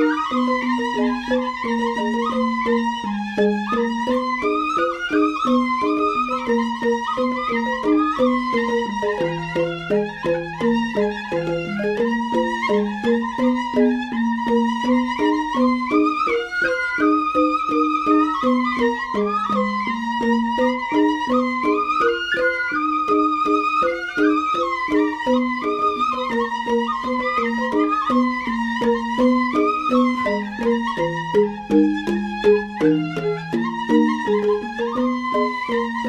Música